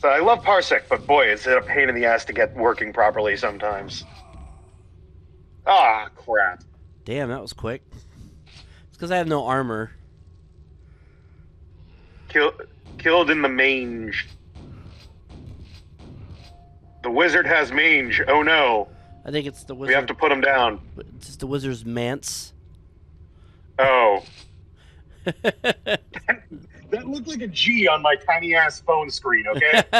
So I love Parsec, but boy, is it a pain in the ass to get working properly sometimes. Ah, crap. Damn, that was quick. It's because I have no armor. Kill, killed in the mange. The wizard has mange. Oh no. I think it's the wizard. We have to put him down. It's the wizard's manse. Oh. That looked like a G on my tiny ass phone screen, okay?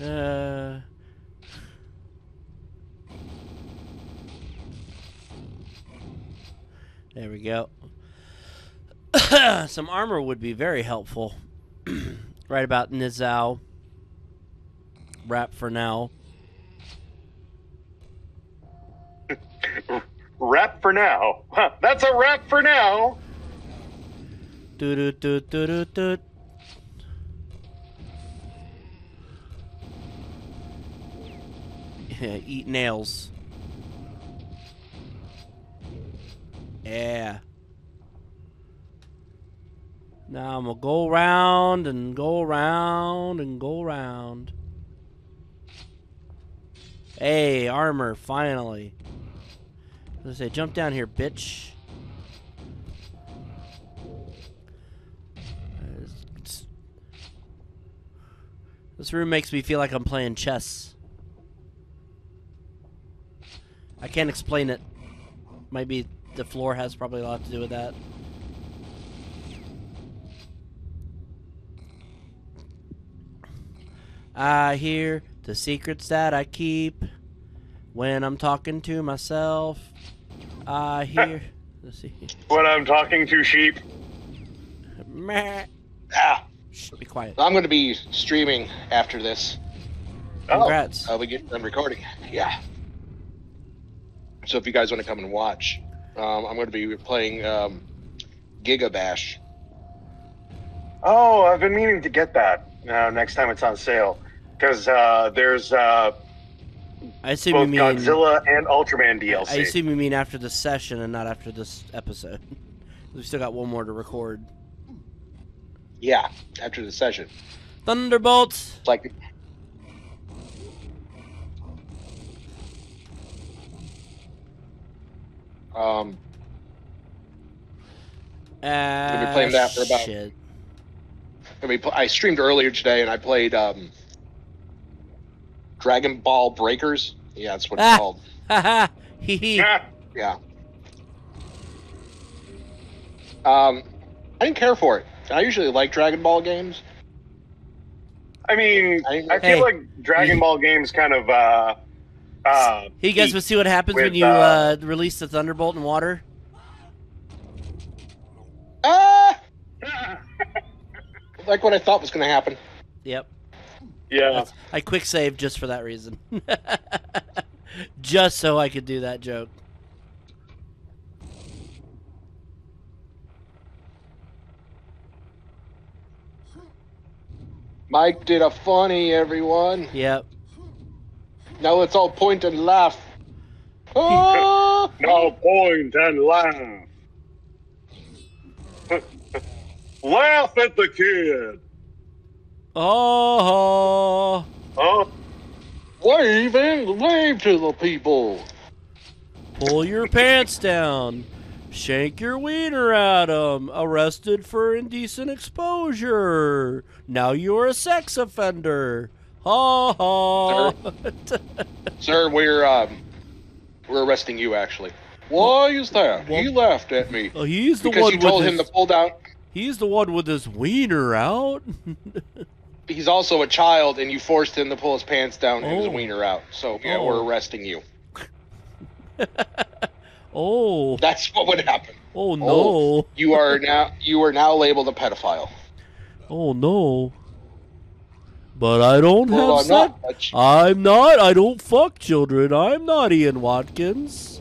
uh, there we go. Some armor would be very helpful. right about Nizao. Wrap for now. Wrap for now. Huh, that's a wrap for now. Do do do do do do. Eat nails. Yeah. Now I'm gonna go around and go around and go around. Hey, armor, finally. I say, jump down here, bitch. This room makes me feel like I'm playing chess. I can't explain it. Maybe the floor has probably a lot to do with that. I hear the secrets that I keep when I'm talking to myself. I hear. Let's see. When I'm talking to sheep. Meh. Ah, Shh, be quiet. I'm going to be streaming after this. Oh, Congrats. I'll be getting done recording. Yeah. So if you guys want to come and watch, um, I'm going to be playing um, Giga Bash. oh, I've been meaning to get that uh, next time it's on sale. Because uh, there's uh, I assume you mean. Godzilla and Ultraman DLC. I assume you mean after the session and not after this episode. we still got one more to record. Yeah, after the session. Thunderbolts. Like um, Uh, be playing that for about- Shit. I mean, I streamed earlier today and I played um, Dragon Ball Breakers. Yeah, that's what it's Ah. called. Haha. Hee hee. Ah, Yeah. Um, I didn't care for it. I usually like Dragon Ball games. I mean, I- I feel Hey. like Dragon Ball games kind of. Uh, uh, Hey, you guys, peak will see what happens when you uh, uh, release the Thunderbolt in water. Ah, like what I thought was going to happen. Yep. Yeah. That's- I quick saved just for that reason. just so I could do that joke. Mike did a funny, everyone. Yep. Now let's all point and laugh. Ah! No point and laugh. laugh at the kid. Oh. Oh, wave and wave to the people. Pull your pants down. Shank your wiener at 'em. Arrested for indecent exposure. Now you're a sex offender. Ha ha. Sir, we're um, we're arresting you actually. Why is that? He laughed at me oh, he's the because one you told with him his, to pull down. He's the one with his wiener out. He's also a child, and you forced him to pull his pants down and his Oh. wiener out. So yeah, Oh. we're arresting you. oh. That's what would happen. Oh, oh no. Oh. You are now you are now labeled a pedophile. Oh no. But I don't have Well, I'm sex. not. I'm not. I don't fuck children. I'm not Ian Watkins.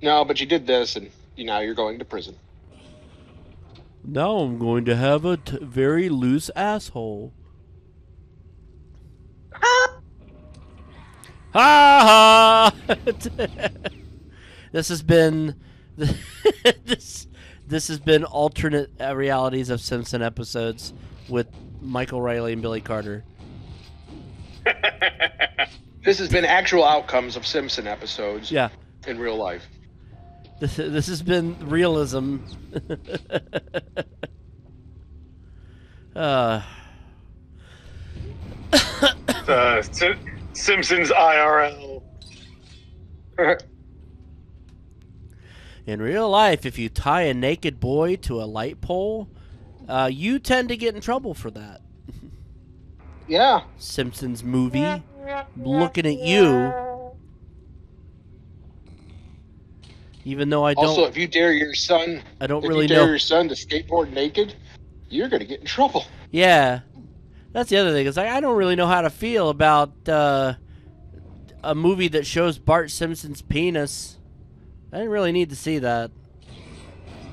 No, but you did this, and you now you're going to prison. Now I'm going to have a t- very loose asshole. Ha ha! this has been this this has been alternate uh, realities of Simpson episodes with Michael Riley and Billy Carter. This has been actual outcomes of Simpson episodes Yeah, in real life. This, this has been realism. uh, Uh, Sim- Simpsons IRL. In real life, if you tie a naked boy to a light pole, uh, you tend to get in trouble for that. Yeah. Simpsons movie, looking at you. Even though I don't, Also, if you dare your son, I don't if really you dare know. your son to skateboard naked, you're gonna get in trouble. Yeah, that's the other thing. Is like I don't really know how to feel about uh, a movie that shows Bart Simpson's penis. I didn't really need to see that.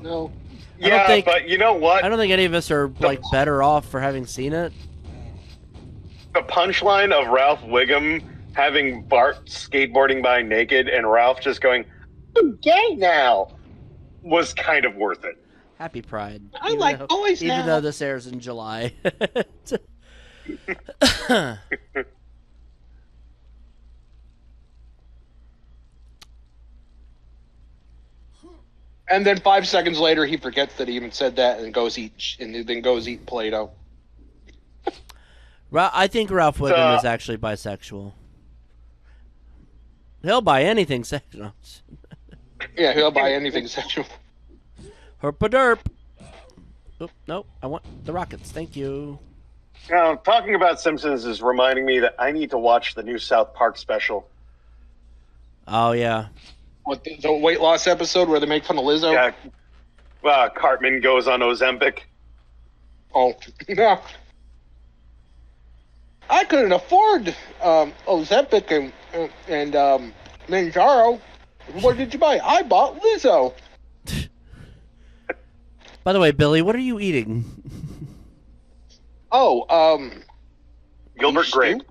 No. I don't Yeah, think- but you know what? I don't think any of us are like better off for having seen it. the punchline of Ralph Wiggum having Bart skateboarding by naked and Ralph just going, I'm gay now, was kind of worth it. Happy Pride. I even like though, boys even now. though this airs in July. And then five seconds later, he forgets that he even said that and goes eat and then goes eat Play-Doh. Ra- I think Ralph Wiggum Uh, is actually bisexual. He'll buy anything sexual. Yeah, he'll buy anything sexual. Herp a derp. Oop, nope. I want the Rockets. Thank you. Now, talking about Simpsons is reminding me that I need to watch the new South Park special. Oh yeah. What the, the weight loss episode where they make fun of Lizzo? Yeah, uh, Cartman goes on Ozempic. Oh, yeah. I couldn't afford um, Ozempic and and um, Mounjaro. What did you buy? I bought Lizzo. By the way, Billy, what are you eating? Oh, um, Gilbert Beef Grape.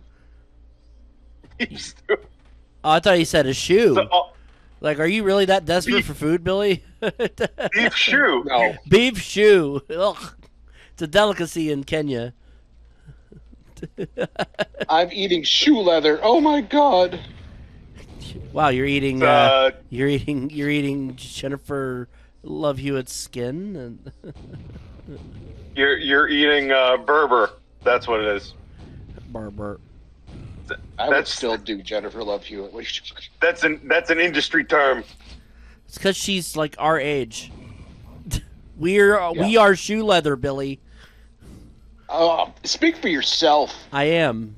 Oh, I thought you said a shoe. So, uh, Like, are you really that desperate Beef. for food, Billy? beef shoe. no. Beef shoe. Ugh. It's a delicacy in Kenya. I'm eating shoe leather. Oh my god. Wow, you're eating. Uh, Uh, you're eating. You're eating Jennifer Love Hewitt's skin. And you're you're eating uh, Berber. That's what it is. Barber. I would still do Jennifer Love Hewitt. What are you talking- That's an that's an industry term. It's because she's like our age. We're we are shoe leather, Billy. Uh, speak for yourself. I am.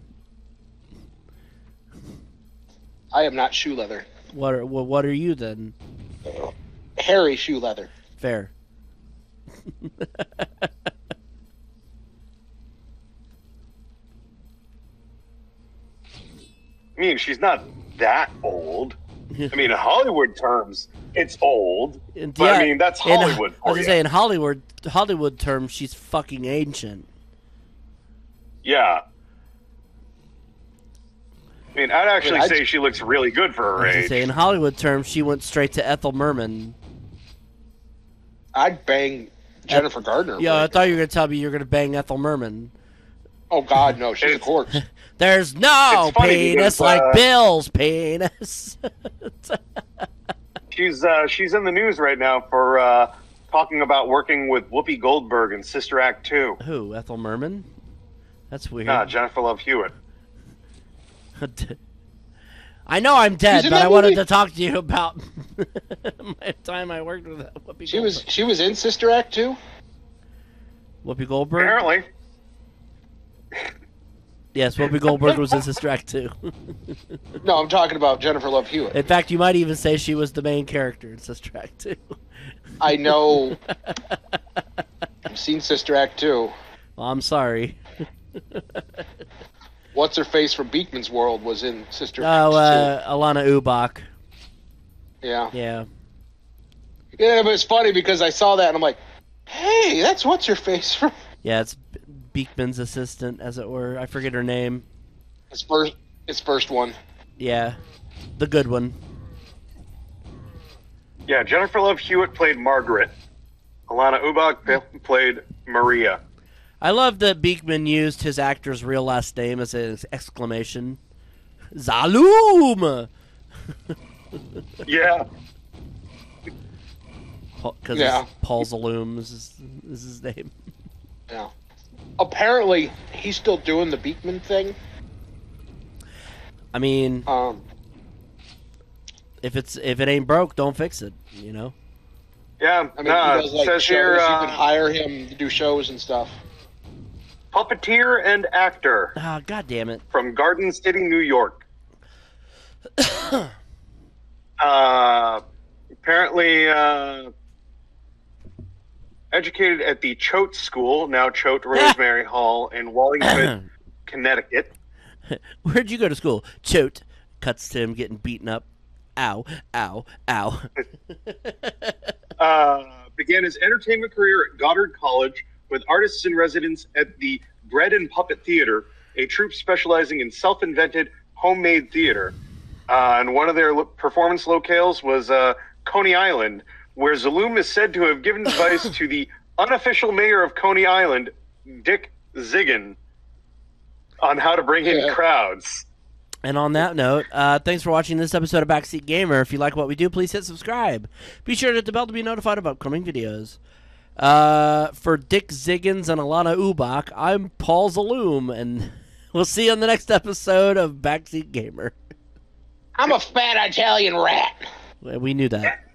I am not shoe leather. What are what, what are you then? Hairy shoe leather. Fair. I mean, she's not that old. I mean, in Hollywood terms, it's old. And But I mean, that's in- Hollywood I was for gonna you. say in Hollywood Hollywood terms, she's fucking ancient. Yeah. I mean, I'd actually Yeah, I'd- say she looks really good for her age. say in Hollywood terms, she went straight to Ethel Merman. I'd bang Jennifer Gardner. Yeah, I thought you were gonna tell me you were gonna bang Ethel Merman. Oh God, no, she's a It's- corpse. There's no It's penis because, like uh, Bill's penis. She's uh, she's in the news right now for uh, talking about working with Whoopi Goldberg in Sister Act Two. Who? Ethel Merman? That's weird. Ah, Jennifer Love Hewitt. I know I'm dead, but that I wanted movie. to talk to you about my time I worked with uh, Whoopi. She was Goldberg. she was in Sister Act too. Whoopi Goldberg. Apparently, Yes, Whoopi Goldberg was in Sister Act too. No, I'm talking about Jennifer Love Hewitt. In fact, you might even say she was the main character in Sister Act too. I know. I've seen Sister Act too. Well, I'm sorry. What's her face from Beakman's World was in Sister. Oh, Act uh, Alana Ubach. yeah, Yeah. yeah, but it's funny because I saw that and I'm like, hey, that's what's her face from Yeah, it's Beakman's assistant, as it were. I forget her name. his first his first one. Yeah. The good one. Yeah, Jennifer Love Hewitt played Margaret. Alana Ubach played Maria. I love that Beakman used his actor's real last name as an exclamation. Zaloom! Yeah. Because Yeah. Paul Zaloom is his, is his name. Yeah. Apparently, he's still doing the Beakman thing. I mean, Um, if it's if it ain't broke, don't fix it. You know. Yeah, I mean, no, he does like says shows. here you uh, can hire him to do shows and stuff. Puppeteer and actor Ah, god damn it. from Garden City, New York. uh, apparently, uh, educated at the Choate School, now Choate Rosemary Hall in Wallingford, Connecticut. Where'd you go to school? Choate. Cuts to him getting beaten up. Ow, ow, ow. Uh, began his entertainment career at Goddard College with artists in residence at the Bread and Puppet Theater, a troupe specializing in self-invented homemade theater. Uh, and one of their lo- performance locales was uh, Coney Island, where Zaloom is said to have given advice to the unofficial mayor of Coney Island, Dick Zigun, on how to bring in Yeah. crowds. And on that note, uh, thanks for watching this episode of Backseat Gamer. If you like what we do, please hit subscribe. Be sure to hit the bell to be notified of upcoming videos. Uh, for Dick Ziguns and Alana Ubach, I'm Paul Zaloom, and we'll see you on the next episode of Backseat Gamer. I'm a fat Italian rat. We knew that.